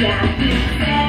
Yeah.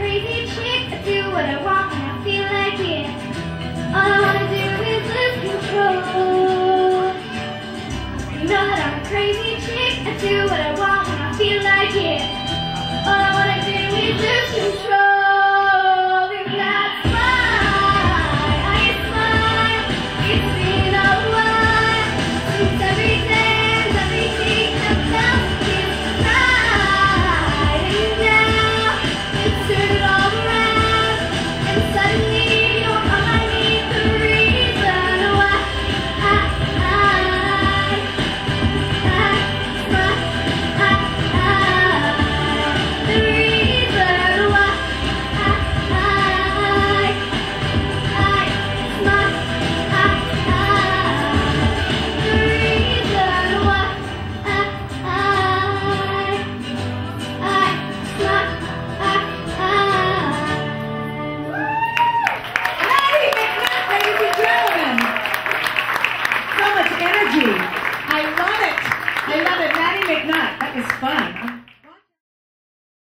crazy chick. I do what I want when I feel like it. All I wanna do is lose control. You know that I'm a crazy chick. I do what I want when I feel like it. All I wanna do is lose control.